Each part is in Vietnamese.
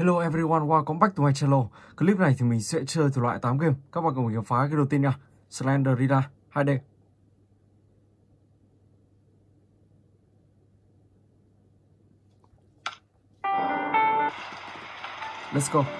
Hello everyone, welcome back to my channel. Clip này thì mình sẽ chơi thử loại 8 game. Các bạn cùng mình khám phá cái đầu tiên nha. Slenderida 2D. Let's go.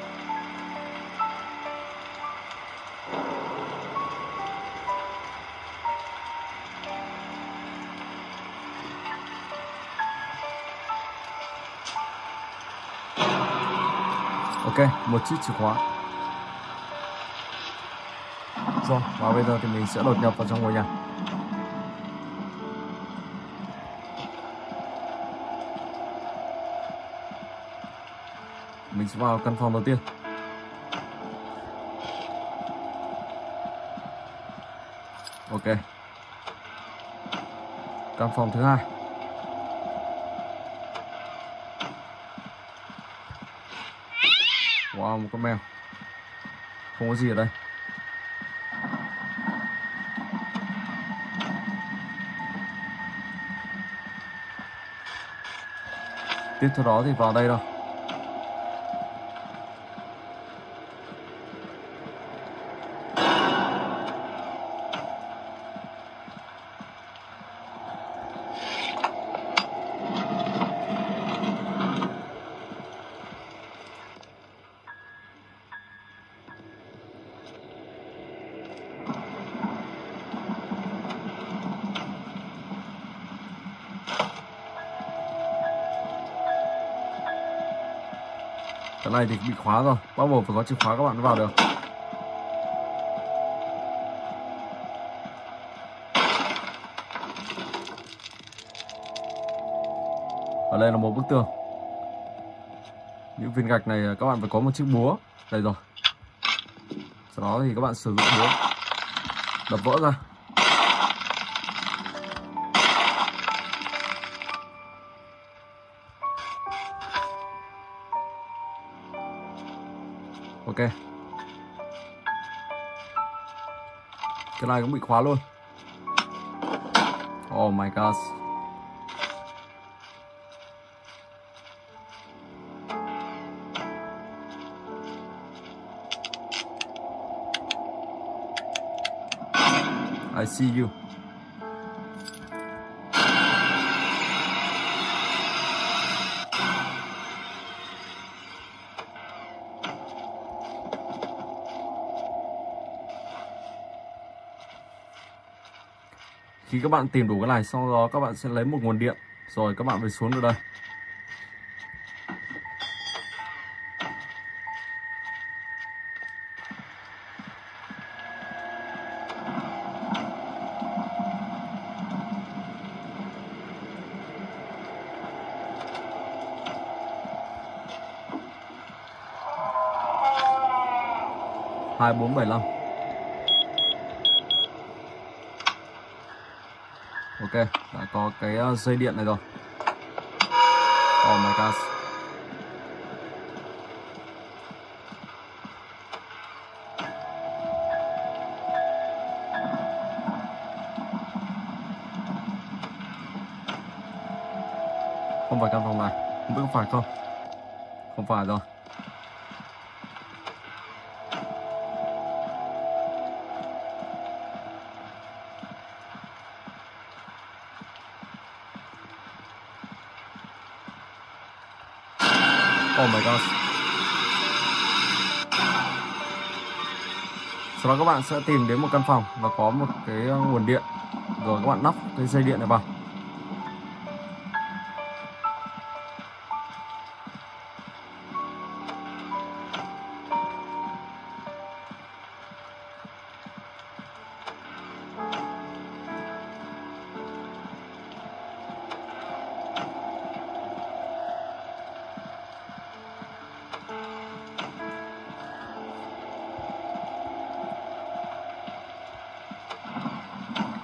Một chiếc chìa khóa. Rồi, và bây giờ thì mình sẽ đột nhập vào trong ngôi nhà. Mình sẽ vào căn phòng đầu tiên. Ok. Căn phòng thứ hai. Wow, một con mèo. Không có gì ở đây. Tiếp theo đó thì vào đây đâu. Này thì bị khóa rồi, bắt buộc phải có chìa khóa các bạn mới vào được. Ở đây là một bức tường. Những viên gạch này à, các bạn phải có một chiếc búa. Đây rồi. Sau đó thì các bạn sử dụng búa đập vỡ ra. Cũng bị khóa luôn. Oh my god I see you khi các bạn tìm đủ cái này sau đó các bạn sẽ lấy một nguồn điện. Rồi các bạn về xuống được đây. Hai bốn bảy năm. Ok, đã có cái ờ, dây điện này rồi. Oh my god. Không phải căn phòng này, không biết có phải không? Không phải rồi. Oh my god. Sau đó các bạn sẽ tìm đến một căn phòng và có một cái ờ, nguồn điện rồi các bạn lắp cái dây điện này vào.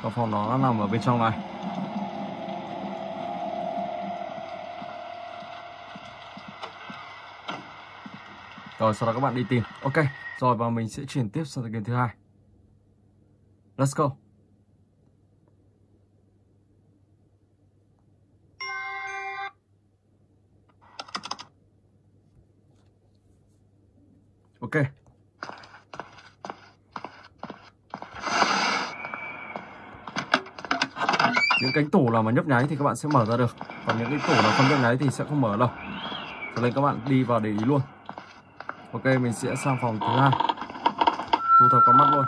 Còn phòng đó nó nằm ở bên trong này. Rồi sau đó các bạn đi tìm. Ok, rồi và mình sẽ chuyển tiếp sang game thứ hai. Let's go. ok những cánh tủ nào mà nhấp nháy thì các bạn sẽ mở ra được. Còn những cái tủ nào không nhấp nháy thì sẽ không mở đâu. Cho nên các bạn đi vào để ý luôn. Ok, mình sẽ sang phòng thứ hai. Thu thập con mắt luôn.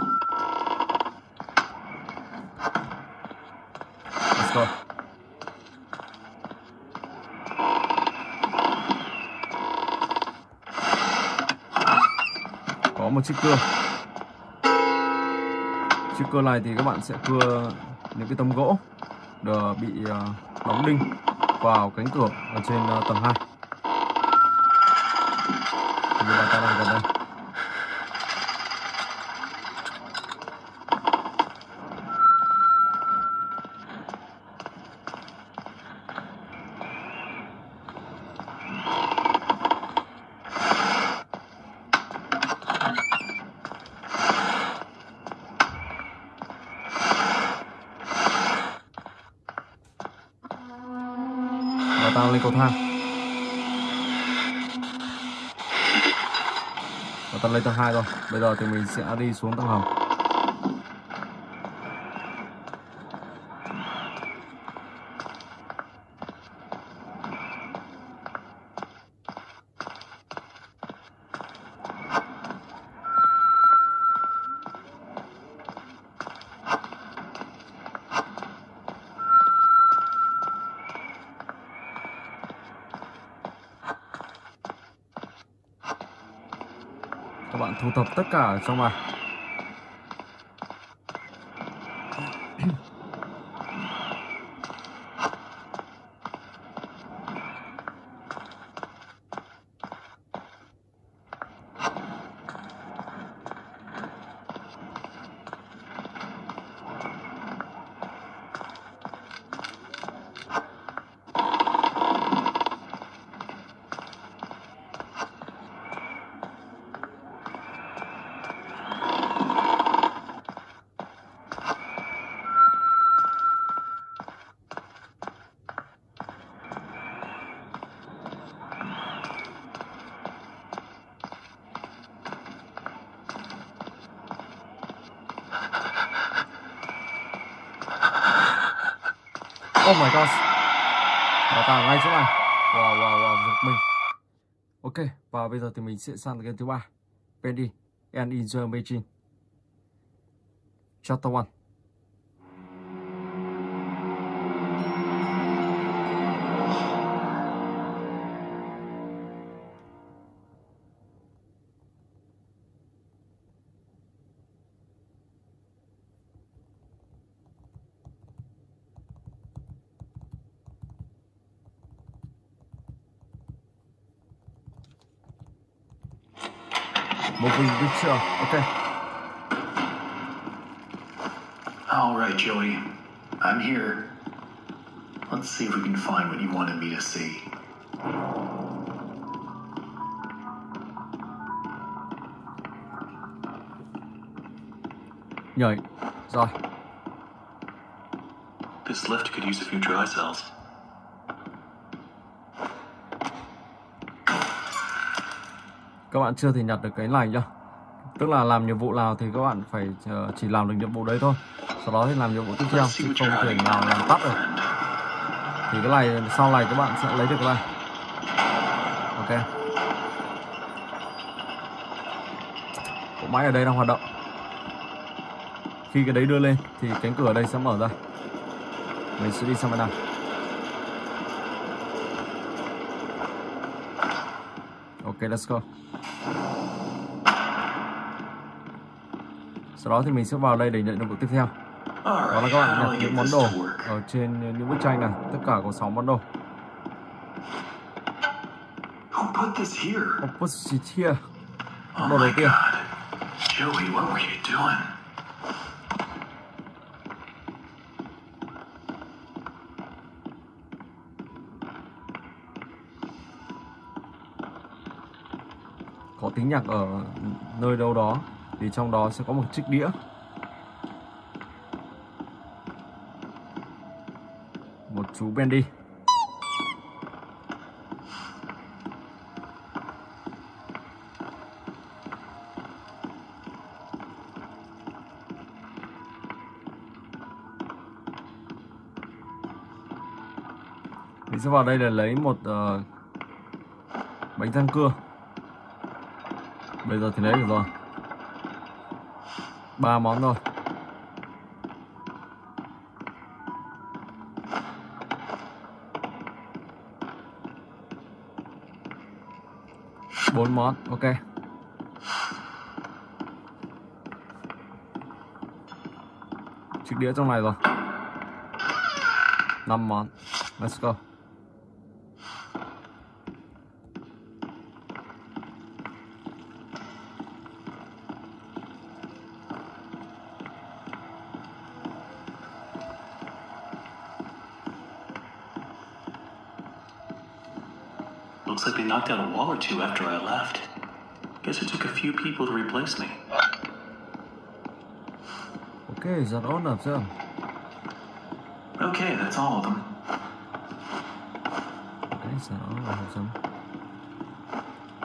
Let's go. Có một chiếc cưa. Chiếc cưa này thì các bạn sẽ cưa những cái tấm gỗ bị ờ, đóng đinh vào cánh cửa ở trên ờ, tầng 2 như bà ta đang gần đây và ta lên cầu thang và ta lên tầng 2 rồi bây giờ thì mình sẽ đi xuống tầng hầm. Thu thập tất cả ở trong này Oh my god Bảo tàng ngay chỗ này. Wow wow wow, giật mình. Ok, và bây giờ thì mình sẽ sang game thứ ba. Pendy and Enjoy Machine. Chapter 1 Moving picture Ok All right, Joey. I'm here. Let's see if we can find what you wanted me to see. Nhảy Rồi This lift could use a few dry cells. Các bạn chưa thể nhặt được cái này nhá. Tức là làm nhiệm vụ nào thì các bạn phải ờ, chỉ làm được nhiệm vụ đấy thôi. Sau đó thì làm nhiệm vụ tiếp theo, Chứ không thể nào làm tắt được. Thì cái này, sau này các bạn sẽ lấy được cái này. Ok. Cỗ máy ở đây đang hoạt động. Khi cái đấy đưa lên thì cánh cửa ở đây sẽ mở ra. Mình sẽ đi sang bên nào. Ok let's go. Sau đó thì mình sẽ vào đây để nhận nhiệm vụ tiếp theo. Đó là các bạn nhặt I những món this đồ ở trên những bức tranh này. Tất cả có 6 món đồ. Who put this here? opposite here? Oh đồ đầu my tiên. God. Joey, what were you doing? tính nhạc ở nơi đâu đó thì trong đó sẽ có một chiếc đĩa. Một chú Bendy. Mình sẽ vào đây để lấy một uh, bánh răng cưa bây giờ thì lấy được rồi. Ba món thôi. Bốn món, ok. Chiếc đĩa trong này rồi. Năm món. Let's go. Looks like they knocked out a wall or two after I left. Guess it took a few people to replace me. Okay, is that all of them? Okay, that's all of them. Okay, is that all of them?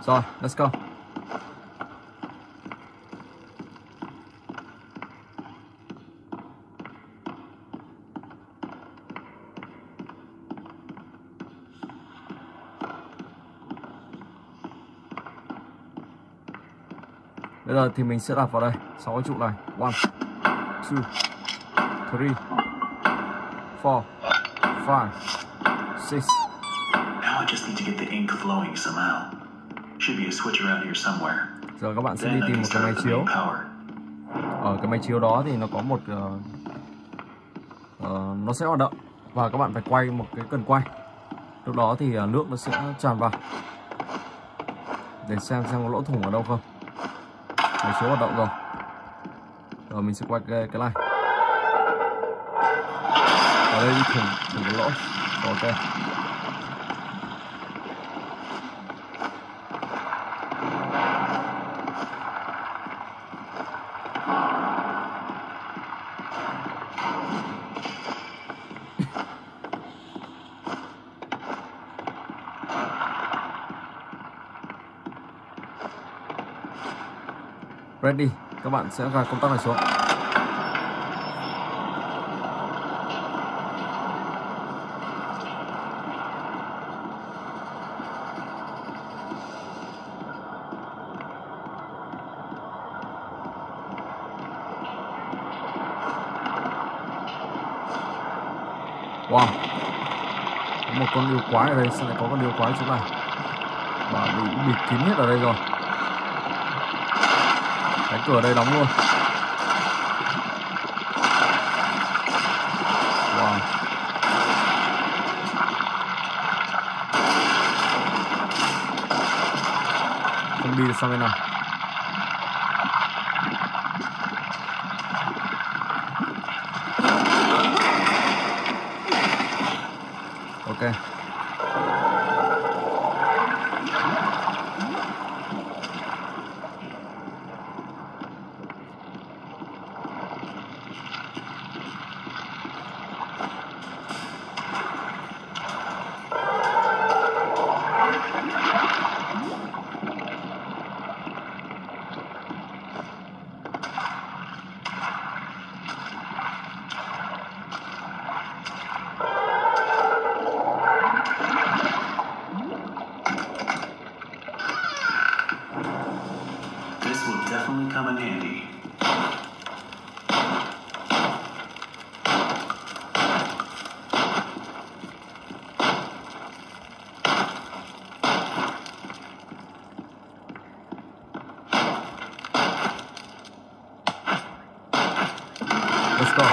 Rồi, let's go. Bây giờ thì mình sẽ đặt vào đây, 6 cái trụ này. 1 2 3 4 5 6 Now I just need to get the ink flowing somehow. Should be a switch around here somewhere. Giờ các bạn sẽ đi tìm một cái máy chiếu. ở cái máy chiếu đó thì nó có một ờ, ờ, nó sẽ hoạt động và các bạn phải quay một cái cần quay lúc đó thì ờ, nước nó sẽ tràn vào để xem xem có lỗ thủng ở đâu không máy số hoạt động rồi. Rồi mình sẽ quay cái, cái này ở đây thủng thủng cái lỗ. Rồi, ok. Ready, các bạn sẽ gạt công tắc này xuống. Wow. Có một con yêu quái ở đây, sao lại có con yêu quái chỗ này? Bảo bị bịt kín hết ở đây rồi cửa đây đóng luôn. Wow. Không đi được sang bên này ok This will definitely come in handy. let's go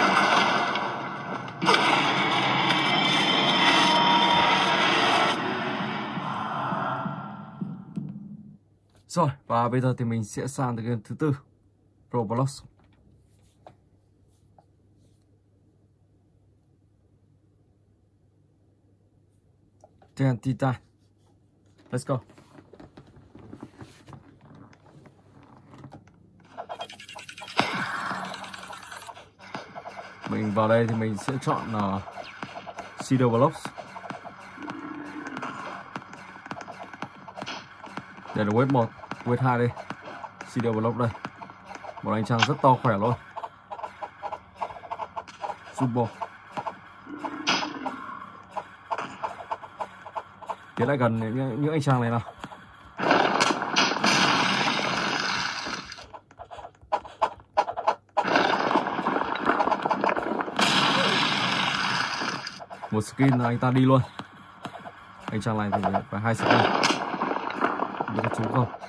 Rồi, và bây giờ thì mình sẽ sang tới game thứ tư Roblox. Ten Titan Let's go. Mình vào đây thì mình sẽ chọn ờ, uh, Cedar Blocks Đây là wave 1, wave 2 đây. CD Block đây. Một anh chàng rất to khỏe luôn. Super tiến lại gần những, những anh chàng này nào. Một skin là anh ta đi luôn. Anh chàng này thì phải hai skin. Được chú không?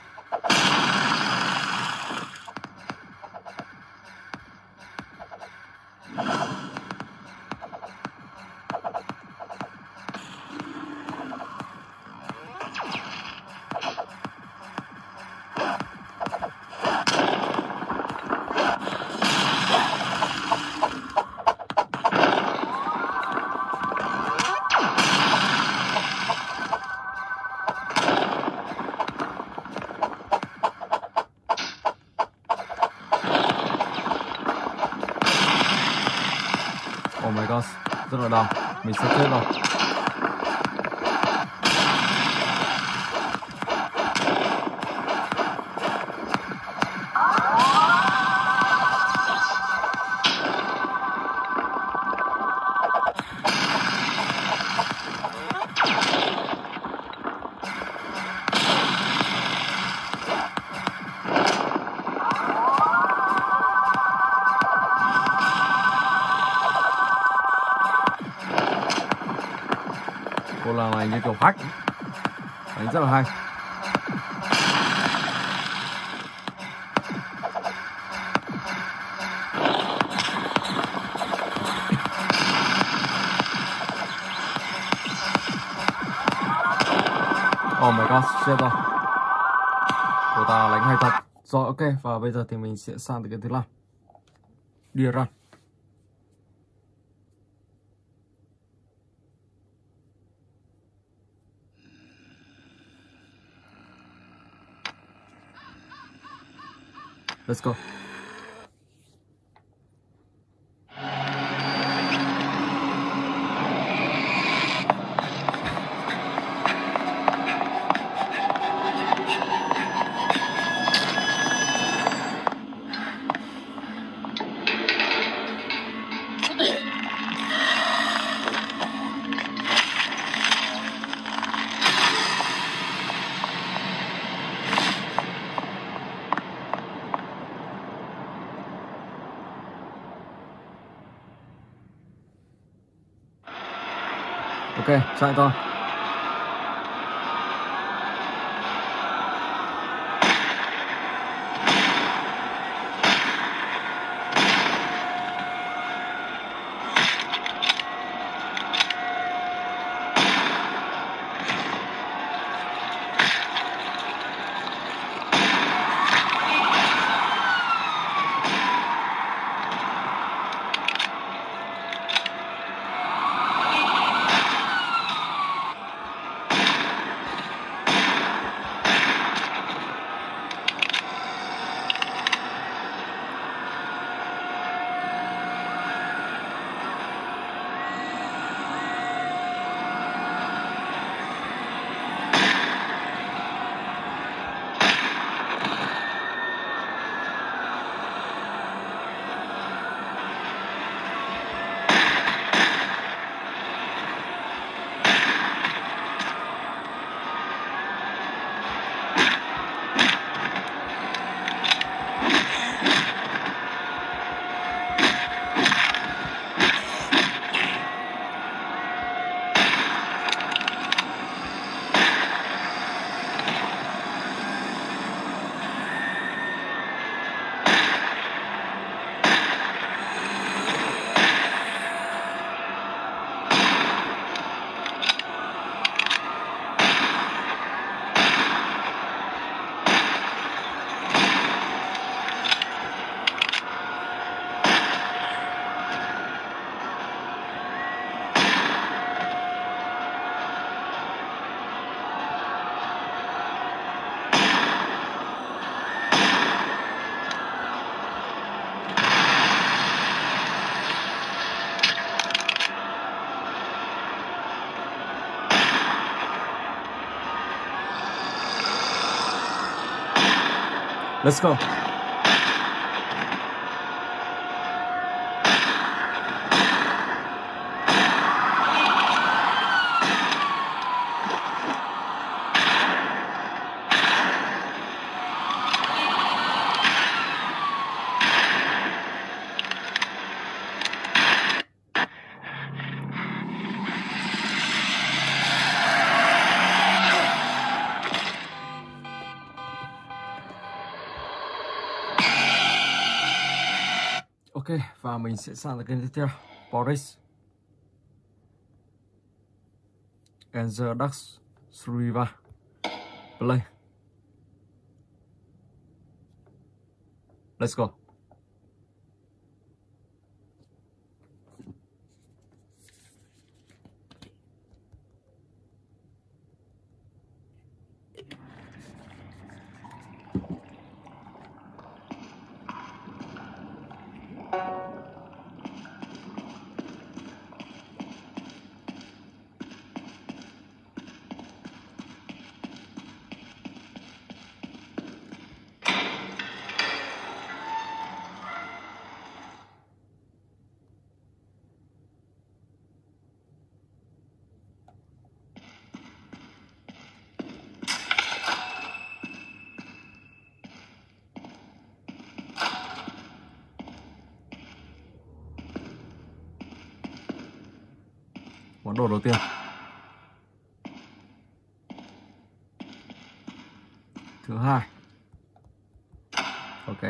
Rất là đau. Mình sẽ là. Đánh rất là hay. Oh my god, chết rồi. Cô ta đánh hay thật. Rồi ok, và bây giờ thì mình sẽ sang tới cái thứ năm. Đi run. Let's go. Ok, chạy Let's go. Và mình sẽ sang cái tiếp theo. Boris. Enzer Dax Sriva Play. Let's go. Độ đầu tiên. Thứ hai. Ok.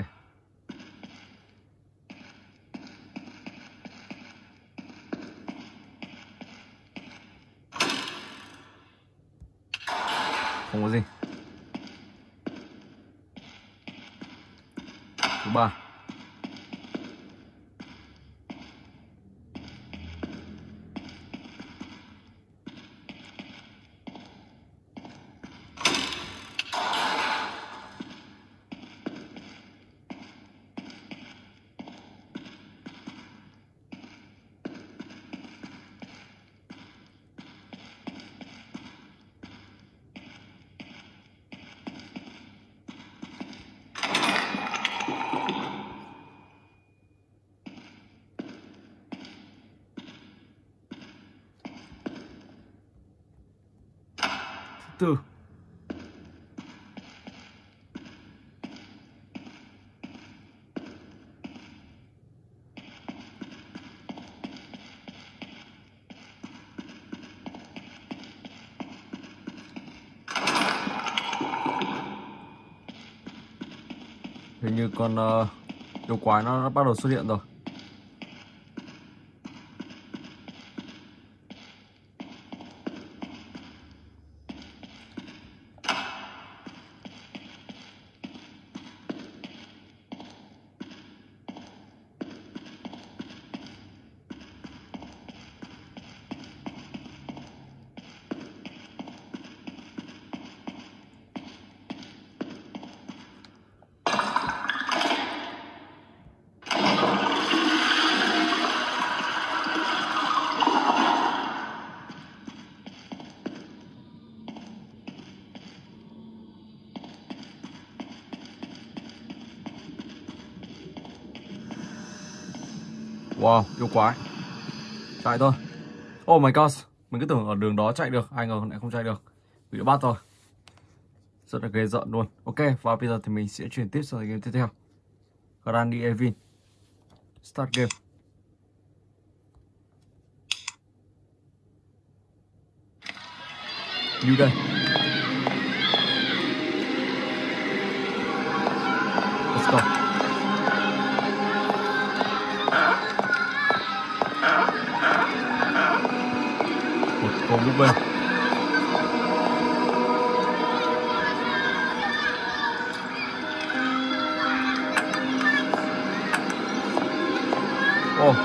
Không có gì. Thứ ba tư hình như con uh, yêu quái nó, nó bắt đầu xuất hiện rồi. Wow, yêu quái Chạy thôi. Oh my god Mình cứ tưởng ở đường đó chạy được Ai ngờ lại không chạy được. Bị bắt rồi Rất là ghê giận luôn. Ok, và bây giờ thì mình sẽ chuyển tiếp sang game tiếp theo. Grandi Evin Start game. Như đây một Oh.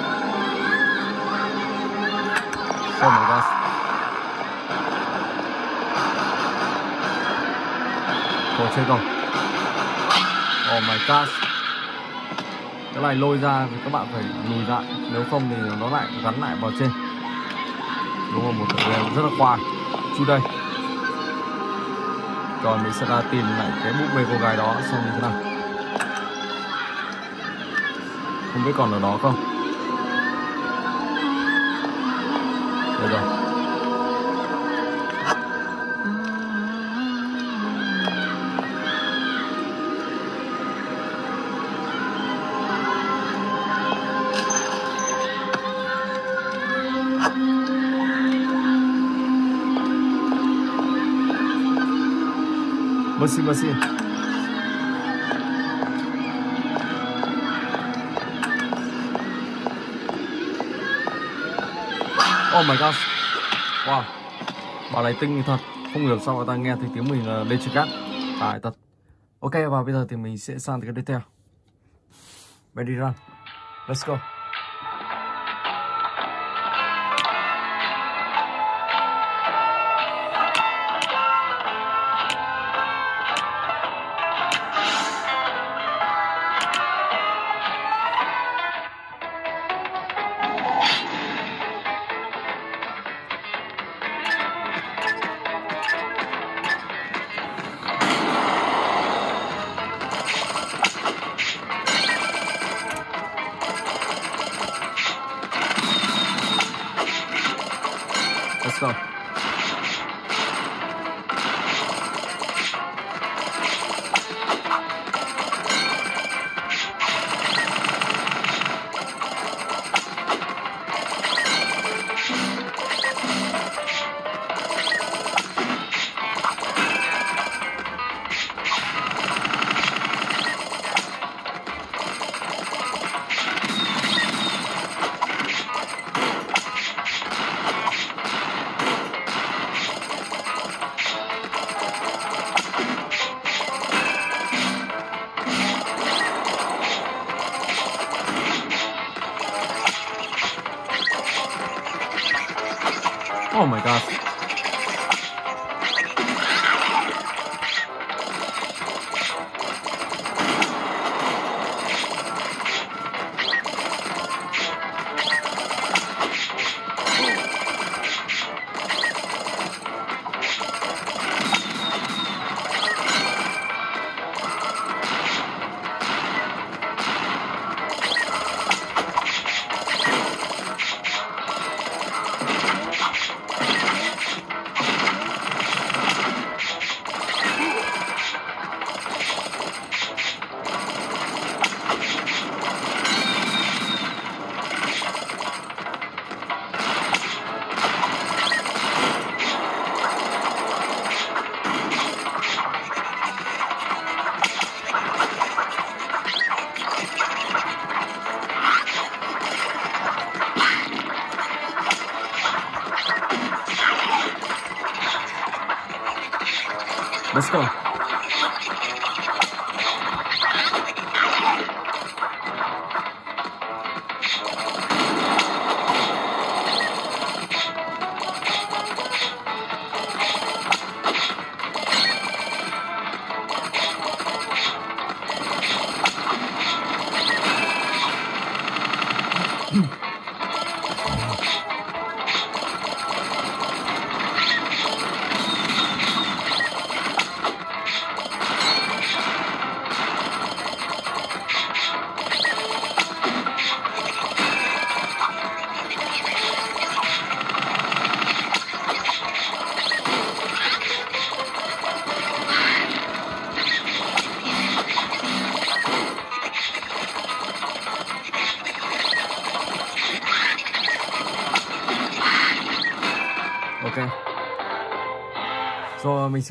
Oh my god. Thôi chơi không? Oh my god. Cái này lôi ra thì các bạn phải lùi lại, nếu không thì nó lại gắn lại vào trên đúng không? Một tựa game rất là khoa, chú đây. Còn mình sẽ ra tìm lại cái búp bê cô gái đó xem như thế nào. Không biết còn ở đó không? Đây rồi. Merci, merci. Oh my gosh. Wow. Bà này tinh thật. Không hiểu sao người ta nghe thấy tiếng mình là lên trên cát. Tại thật. Ok và bây giờ thì mình sẽ sang cái tiếp theo. Ready run. Let's go.